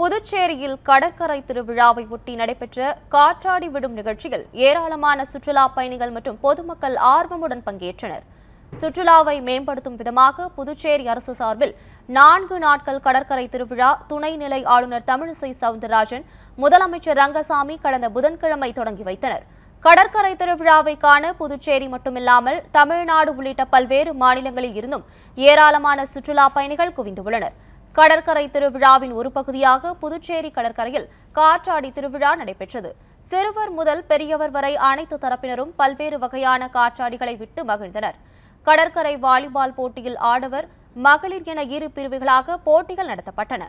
புதுச்சேரியில் கடற்கரை திருவிழாவை ஒட்டி நடைபெற்ற காற்றாடி விடும் நிகழ்ச்சியில் ஏராளமான சுற்றுலா பயணிகள் மற்றும் பொதுமக்கள் ஆர்வமுடன் பங்கேற்றனர். சுற்றுலாவை மேம்படுத்தும் விதமாக புதுச்சேரி அரசு சார்பில் நான்கு நாட்கள் கடற்கரை திருவிழா துணைநிலை ஆளுநர் தமிழிசை சவுந்தரராஜன் முதலமைச்சர் ரங்கசாமி கடந்த புதன்கிழமை தொடங்கி வைத்தனர். கடற்கரை திருவிழாவை காண புதுச்சேரி மட்டுமில்லாமல் தமிழ்நாடு உள்ளிட்ட பல்வேறு மாநிலங்களில் இருந்தும் ஏராளமான சுற்றுலா பயணிகள் குவிந்துள்ளனர். கடற்கரை திருவிழாவின் ஒரு பகுதியாக புதுச்சேரி கடற்கரையில் காற்றாடி திருவிழா நடைபெற்றது. சிறுவர் முதல் பெரியவர் வரை அனைத்து தரப்பினரும் பல்வேறு வகையான காற்றாடிகளை விட்டு மகிழ்ந்தனர். கடற்கரை வாலிபால் போட்டியில் ஆடவர் மகளிர் என இரு பிரிவுகளாக போட்டிகள் நடத்தப்பட்டன.